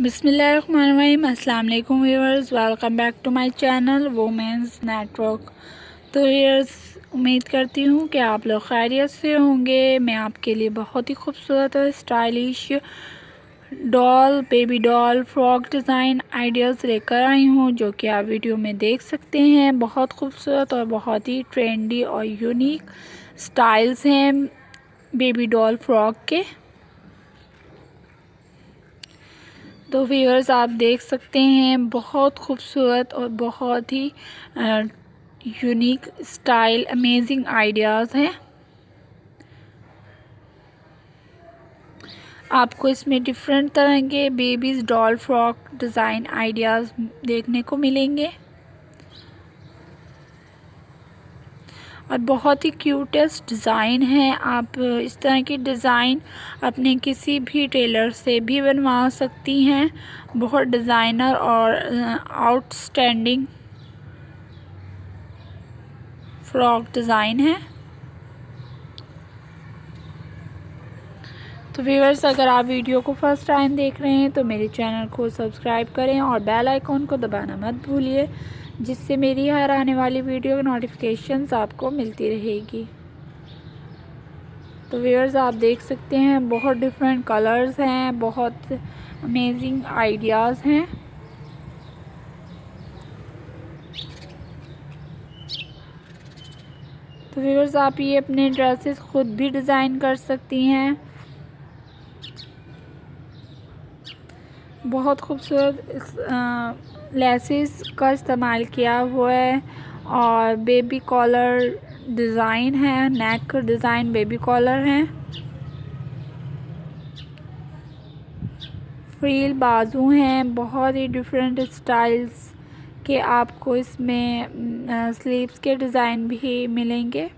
बिसमीम अस्सलाम viewers, welcome back to my channel women's network. तो व्यूअर्स, उम्मीद करती हूँ कि आप लोग खैरियत से होंगे। मैं आपके लिए बहुत ही खूबसूरत और stylish doll, baby doll, frock design ideas लेकर आई हूँ, जो कि आप वीडियो में देख सकते हैं। बहुत खूबसूरत और बहुत ही ट्रेंडी और यूनिक स्टाइल्स हैं बेबी डॉल, फ्रॉक के। तो व्यूअर्स आप देख सकते हैं, बहुत खूबसूरत और बहुत ही यूनिक स्टाइल अमेजिंग आइडियाज़ हैं। आपको इसमें डिफरेंट तरह के babies doll frock design ideas देखने को मिलेंगे। और बहुत ही क्यूटेस्ट डिज़ाइन है। आप इस तरह की डिज़ाइन अपने किसी भी टेलर से भी बनवा सकती हैं। बहुत डिज़ाइनर और आउटस्टैंडिंग फ्रॉक डिज़ाइन है। तो व्यूअर्स अगर आप वीडियो को फ़र्स्ट टाइम देख रहे हैं तो मेरे चैनल को सब्सक्राइब करें और बेल आइकॉन को दबाना मत भूलिए। जिससे मेरी हर आने वाली वीडियो की नोटिफिकेशंस आपको मिलती रहेगी। तो व्यूअर्स आप देख सकते हैं, बहुत डिफरेंट कलर्स हैं, बहुत अमेजिंग आइडियाज़ हैं। तो व्यूअर्स आप ये अपने ड्रेसेस खुद भी डिज़ाइन कर सकती हैं। बहुत खूबसूरत लेसिस का इस्तेमाल किया हुआ है और बेबी कॉलर डिज़ाइन है नेक डिज़ाइन बेबी कॉलर है। फ्रील बाजू हैं, बहुत ही डिफरेंट स्टाइल्स के आपको इसमें स्लीव्स के डिज़ाइन भी मिलेंगे।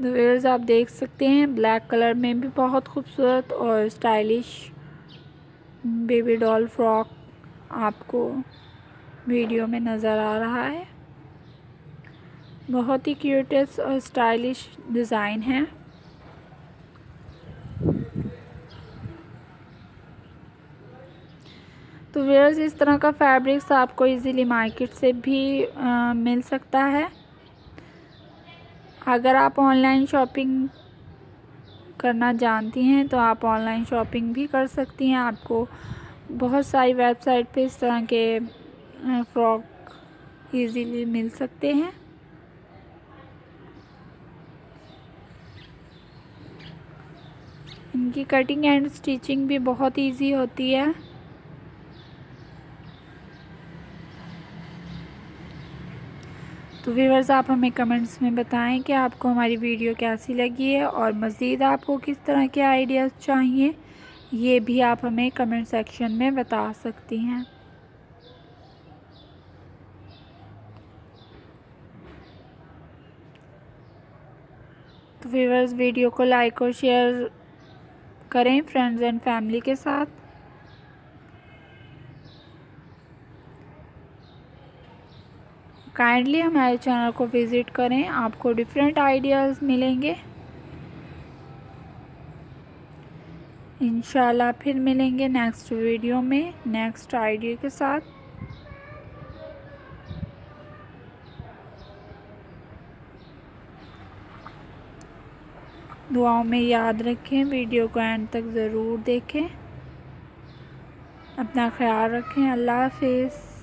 वेयर्स आप देख सकते हैं ब्लैक कलर में भी बहुत खूबसूरत और स्टाइलिश बेबी डॉल फ्रॉक आपको वीडियो में नज़र आ रहा है। बहुत ही क्यूटेस्ट और स्टाइलिश डिज़ाइन है। तो वेयर्स इस तरह का फैब्रिक्स आपको इजीली मार्केट से भी आ, मिल सकता है। अगर आप ऑनलाइन शॉपिंग करना जानती हैं तो आप ऑनलाइन शॉपिंग भी कर सकती हैं। आपको बहुत सारी वेबसाइट पे इस तरह के फ्रॉक इजीली मिल सकते हैं। इनकी कटिंग एंड स्टिचिंग भी बहुत इजी होती है। तो व्यूवर्स आप हमें कमेंट्स में बताएँ कि आपको हमारी वीडियो कैसी लगी है और मज़ीद आपको किस तरह के आइडियाज़ चाहिए। ये भी आप हमें कमेंट सेक्शन में बता सकती हैं। तो व्यूवर्स वीडियो को लाइक और शेयर करें फ्रेंड्स एंड फैमिली के साथ। काइंडली हमारे चैनल को विज़िट करें, आपको डिफरेंट आइडियाज़ मिलेंगे। इन फिर मिलेंगे नेक्स्ट वीडियो में नेक्स्ट आइडिया के साथ। दुआओं में याद रखें वीडियो को एंड तक ज़रूर देखें। अपना ख्याल रखें, अल्लाह हाफिज़।